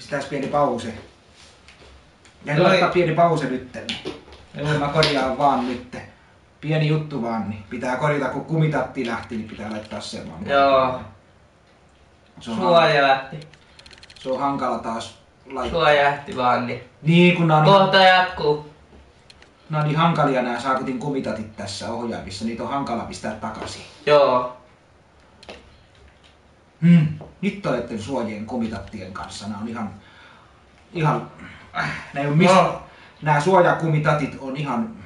Pistäis pieni pause. Ja Toi- laittaa pieni pause nyt. Joo, mä korjaan vaan nyt. Pieni juttu vaan, niin pitää korjata, kun kumitatti lähti, niin pitää laittaa se vaan. Joo. Se on, Suoja lähti. se on hankala taas laittaa. Suoja lähti vaan niin. Niin, kun on, Kohta jatkuu. nämä on niin hankalia nämä saakutin kumitatit tässä ohjaimissa, niitä on hankala pistää takaisin. Joo. Hmm. Nyt olette suojien kumitattien kanssa. Nämä on ihan... ihan äh, ne ei ole mistä, No. Nämä suojakumitatit on ihan...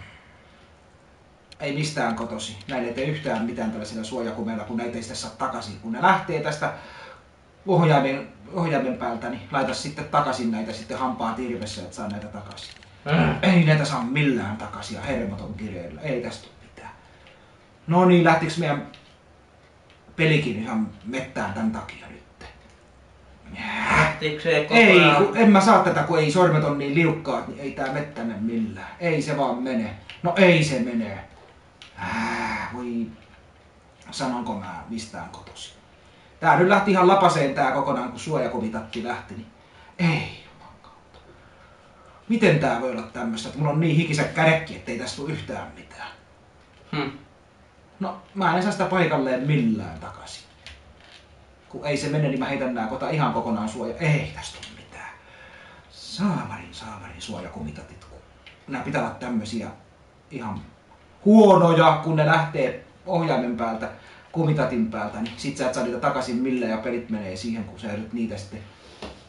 Ei mistään kotosi. Näille ei tee yhtään mitään tällaisilla suojakumeilla, kun näitä ei sitten saa takaisin. Kun ne lähtee tästä ohjaimen, ohjaimen päältä, niin laita sitten takaisin näitä sitten hampaa tirvessä, että saa näitä takaisin. Mm. Ei näitä saa millään takaisin ja hermoton kireillä. Ei tästä mitään. No niin, lähtikö meidän pelikin ihan mettään tämän takia nyt? Se Ei, kun en mä saa tätä, kun ei sormet on niin liukkaat, niin ei tää mettä mene millään. Ei se vaan mene. No ei se mene. Äh, voi, sanonko mä mistään kotosi. Tää nyt lähti ihan lapaseen tää kokonaan, kun suojakomitatti lähti, niin ei kautta. Miten tää voi olla tämmöstä, että mulla on niin hikiset kädekki, ettei tästä tule yhtään mitään. Hmm. No, mä en saa sitä paikalleen millään takaisin. Kun ei se mene, niin mä heitän nää kota ihan kokonaan suoja. Ei tästä ole mitään. Saamarin, saamarin suojakumitatit. kun Nää pitää olla tämmösiä ihan huonoja, kun ne lähtee ohjaimen päältä, kumitatin päältä, niin sit sä et saa niitä takaisin millään ja pelit menee siihen, kun sä yrität niitä sitten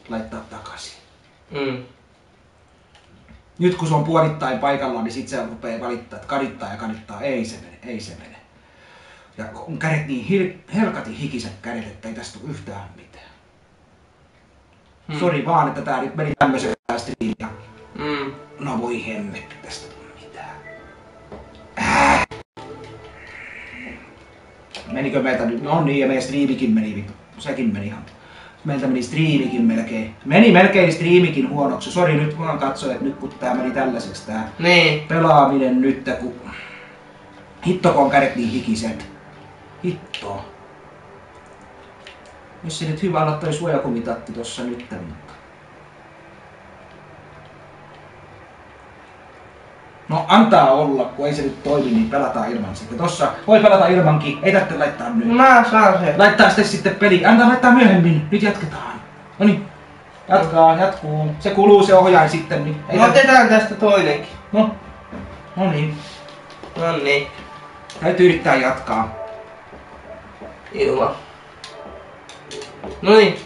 laittaa takaisin. Mm. Nyt kun se on puolittain paikallaan, niin sit se rupeaa valittaa, että kadittaa ja kadittaa. Ei se mene, ei se mene. Ja on kädet niin hil- helkatin hikiset kädet, että ei tästä tule yhtään mitään. Hmm. Sori vaan, että tää nyt meni tämmöisen striimiin. ja Mm. No voi hemmetti, tästä tule mitään. Äh. Menikö meiltä nyt? No niin, ja meidän striimikin meni vittu. Sekin meni ihan. Meiltä meni striimikin melkein. Meni melkein striimikin huonoksi. Sori nyt vaan katsoin, että nyt kun tää meni tällaiseksi tää Niin. pelaaminen nyt, kun hitto kun on kädet niin hikiset. Hitto. Jos se nyt hyvä olla toi suojakumitatti tossa nyt, mutta... No antaa olla, kun ei se nyt toimi, niin pelataan ilman sitten. Tossa voi pelata ilmankin, ei tarvitse laittaa nyt. Mä saan sen. Laittaa sitten sitten peli. Antaa laittaa myöhemmin. Nyt jatketaan. No niin. Jatkaa, jatkuu. Se kuluu se ohjain sitten. Niin ei No otetaan tästä toinenkin. No. No niin. No niin. Täytyy yrittää jatkaa. Ilma. No niin.